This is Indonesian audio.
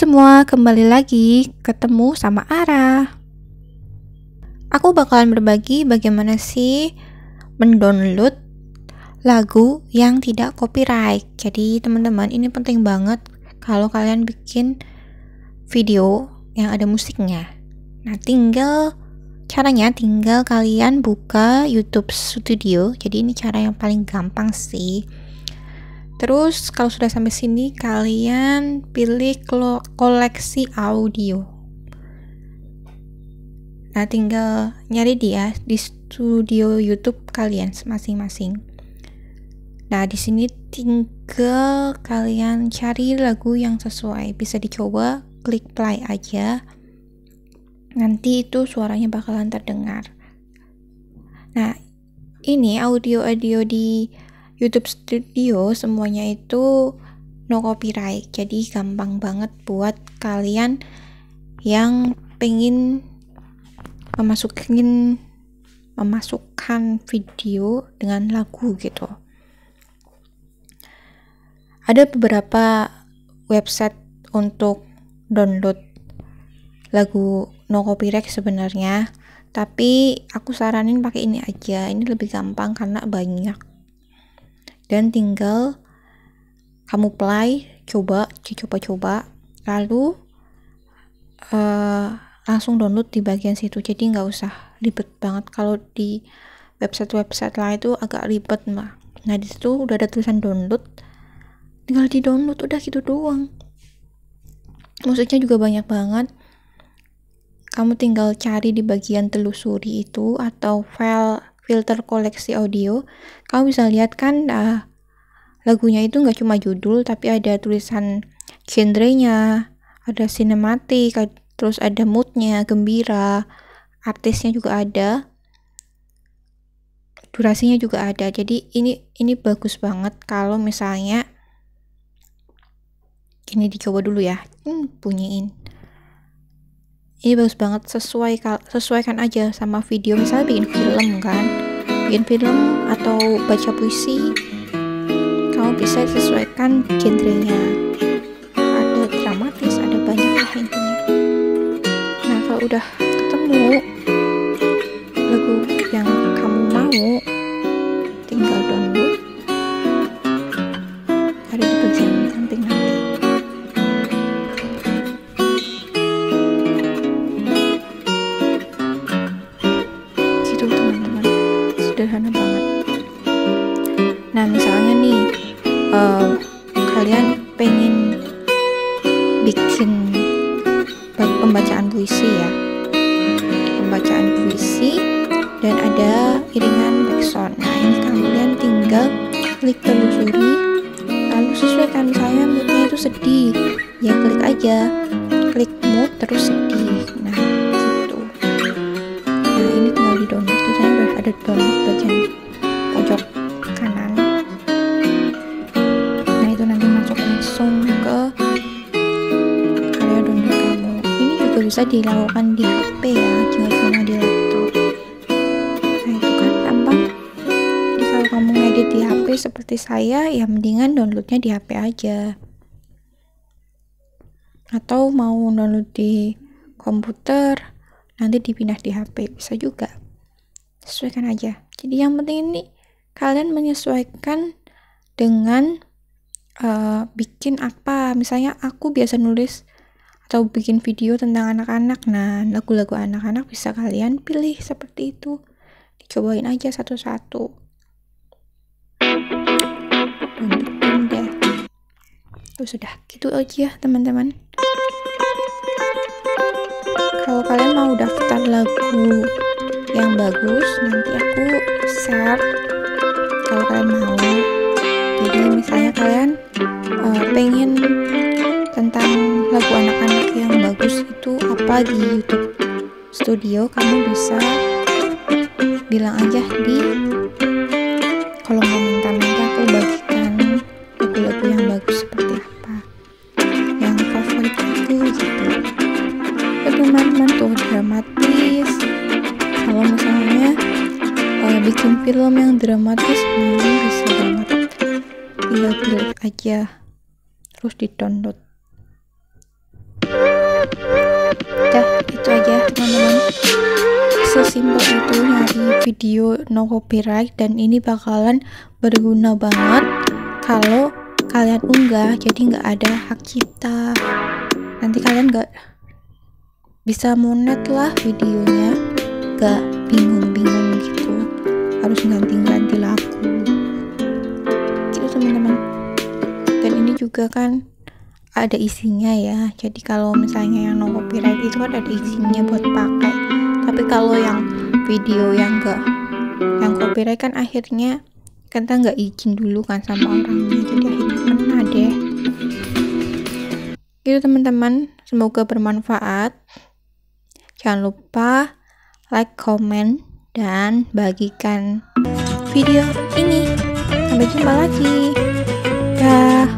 Semua, kembali lagi ketemu sama Ara. Aku bakalan berbagi bagaimana sih mendownload lagu yang tidak copyright. Jadi teman-teman ini penting banget kalau kalian bikin video yang ada musiknya. Nah tinggal caranya tinggal kalian buka YouTube Studio. Jadi ini cara yang paling gampang sih Terus kalau sudah sampai sini kalian pilih koleksi audio. Nah, tinggal nyari dia di studio YouTube kalian masing-masing. Nah, di sini tinggal kalian cari lagu yang sesuai. Bisa dicoba klik play aja. Nanti itu suaranya bakalan terdengar. Nah, ini audio-audio di YouTube Studio semuanya itu no copyright. Jadi gampang banget buat kalian yang pengen memasukin memasukkan video dengan lagu gitu. Ada beberapa website untuk download lagu no copyright sebenarnya tapi aku saranin pakai ini aja. Ini lebih gampang karena banyak dan tinggal kamu play coba coba-coba. Lalu uh, langsung download di bagian situ. Jadi nggak usah ribet banget. Kalau di website-website lain itu agak ribet mah nah di situ udah ada tulisan download. Tinggal di download udah gitu doang. Musiknya juga banyak banget. Kamu tinggal cari di bagian telusuri itu atau file filter koleksi audio, kamu bisa lihat kan uh, lagunya itu nggak cuma judul tapi ada tulisan genrenya, ada sinematik, terus ada moodnya, gembira, artisnya juga ada, durasinya juga ada. Jadi ini ini bagus banget kalau misalnya ini dicoba dulu ya, hmm, bunyiin ini bagus banget. Sesuai sesuaikan aja sama video. Misalnya bikin film kan. Bikin film atau baca puisi kamu bisa sesuaikan genrenya. Ada dramatis ada banyak lah intinya. Nah kalau udah ketemu lagu yang kamu mau uh, kalian pengen bikin pembacaan puisi ya? Pembacaan puisi dan ada iringan backsound. Nah ini kalian tinggal klik telusuri. Lalu sesuaikan misalnya moodnya itu sedih ya klik aja. Klik mood terus sedih. Nah gitu. Nah ini tinggal di download. Tuh saya udah ada download bagian bisa dilakukan di HP ya jangan cuma di laptop. Nah itu kan gampang jadi kalau kamu ngedit di HP seperti saya ya mendingan downloadnya di HP aja. Atau mau download di komputer nanti dipindah di HP bisa juga. Sesuaikan aja. Jadi yang penting ini kalian menyesuaikan dengan uh, bikin apa. Misalnya aku biasa nulis atau bikin video tentang anak-anak. Nah lagu-lagu anak-anak bisa kalian pilih seperti itu. Dicobain aja satu-satu. Deh oh, sudah. Gitu aja teman-teman. Kalau kalian mau daftar lagu yang bagus nanti aku share. Kalau kalian mau. Jadi misalnya kalian uh, pengen tentang lagu anak-anak itu di YouTube Studio kamu bisa bilang aja di kolom komentar nanti aku bagikan lagu-lagu yang bagus seperti apa. Yang favorit aku gitu. Teman-teman tuh dramatis. Kalau misalnya uh, bikin film yang dramatis ini bisa banget. Tinggal pilih aja. Terus di download udah itu aja teman-teman. Sesimpel itu nyari video no copyright dan ini bakalan berguna banget kalau kalian unggah jadi nggak ada hak cipta. Nanti kalian nggak bisa monet lah videonya. Gak bingung-bingung gitu. Harus ganti-ganti lagu. Gitu teman-teman. Dan ini juga kan ada isinya ya. Jadi kalau misalnya yang no copyright itu kan ada isinya buat pakai. Tapi kalau yang video yang enggak yang copyright kan akhirnya kita nggak izin dulu kan sama orangnya. Jadi akhirnya kena deh. Gitu teman-teman. Semoga bermanfaat. Jangan lupa like, comment, dan bagikan video ini. Sampai jumpa lagi. Dah